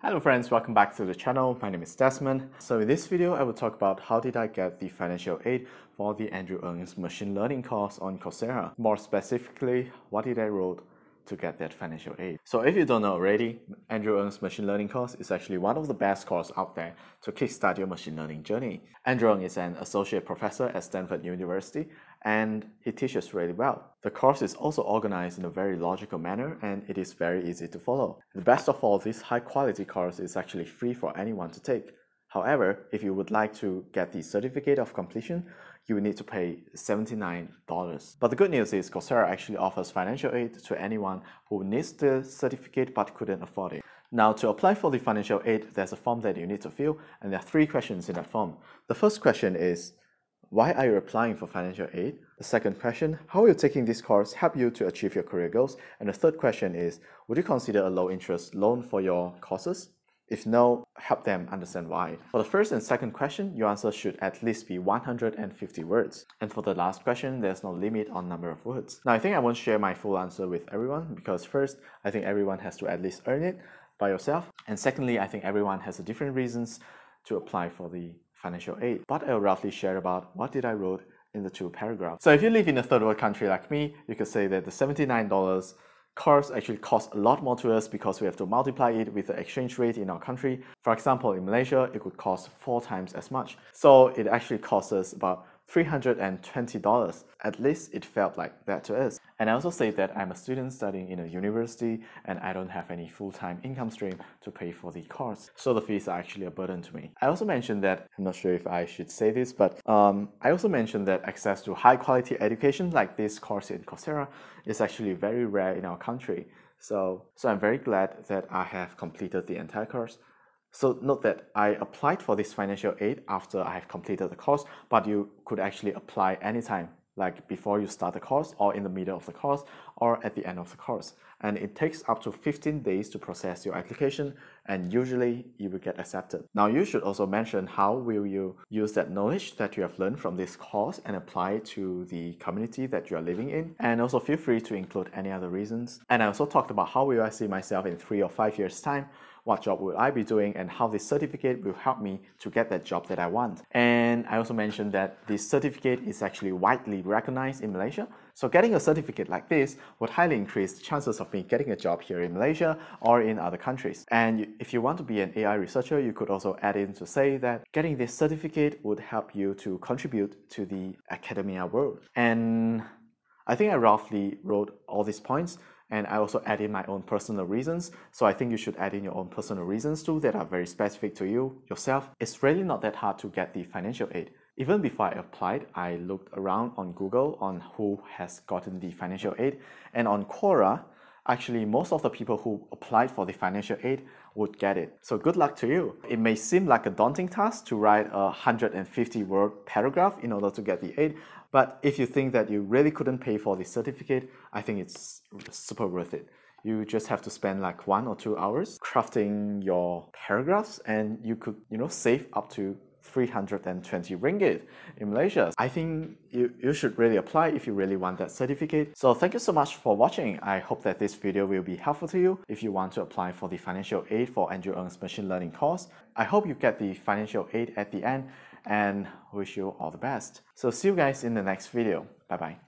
Hello friends, welcome back to the channel. My name is Desmond. So in this video, I will talk about how did I get the financial aid for the Andrew Ng's machine learning course on Coursera. More specifically, what did I wrote to get that financial aid. So if you don't know already, Andrew Ng's machine learning course is actually one of the best courses out there to kickstart your machine learning journey. Andrew Ng is an associate professor at Stanford University and he teaches really well. The course is also organized in a very logical manner and it is very easy to follow. The best of all, this high quality course is actually free for anyone to take. However, if you would like to get the certificate of completion, you will need to pay $79. But the good news is Coursera actually offers financial aid to anyone who needs the certificate but couldn't afford it. Now, to apply for the financial aid, there's a form that you need to fill, and there are three questions in that form. The first question is, why are you applying for financial aid? The second question, how will taking this course help you to achieve your career goals? And the third question is, would you consider a low interest loan for your courses? If no, help them understand why. For the first and second question, your answer should at least be 150 words. And for the last question, there's no limit on number of words. Now, I think I won't share my full answer with everyone because first, I think everyone has to at least earn it by yourself. And secondly, I think everyone has a different reasons to apply for the financial aid. But I'll roughly share about what did I wrote in the two paragraphs. So if you live in a third world country like me, you could say that the $79 course actually costs a lot more to us because we have to multiply it with the exchange rate in our country. For example, in Malaysia, it could cost four times as much. So it actually costs us about $320. At least it felt like that to us. And I also say that I'm a student studying in a university and I don't have any full-time income stream to pay for the course. So the fees are actually a burden to me. I also mentioned that, I'm not sure if I should say this, but um, I also mentioned that access to high quality education like this course in Coursera is actually very rare in our country. So, so I'm very glad that I have completed the entire course. So note that I applied for this financial aid after I have completed the course, but you could actually apply anytime, like before you start the course or in the middle of the course or at the end of the course. And it takes up to 15 days to process your application and usually you will get accepted. Now you should also mention how will you use that knowledge that you have learned from this course and apply it to the community that you are living in. And also feel free to include any other reasons. And I also talked about how will I see myself in three or five years time what job will I be doing and how this certificate will help me to get that job that I want. And I also mentioned that this certificate is actually widely recognized in Malaysia. So getting a certificate like this would highly increase the chances of me getting a job here in Malaysia or in other countries. And if you want to be an AI researcher, you could also add in to say that getting this certificate would help you to contribute to the academia world. And I think I roughly wrote all these points and I also add in my own personal reasons. So I think you should add in your own personal reasons too that are very specific to you yourself. It's really not that hard to get the financial aid. Even before I applied, I looked around on Google on who has gotten the financial aid. And on Quora, actually most of the people who applied for the financial aid would get it. So good luck to you. It may seem like a daunting task to write a 150 word paragraph in order to get the aid, but if you think that you really couldn't pay for the certificate, I think it's super worth it. You just have to spend like one or two hours crafting your paragraphs and you could, you know, save up to 320 ringgit in Malaysia. I think you, you should really apply if you really want that certificate. So thank you so much for watching. I hope that this video will be helpful to you if you want to apply for the financial aid for Andrew Ng's machine learning course. I hope you get the financial aid at the end and wish you all the best. So see you guys in the next video. Bye bye.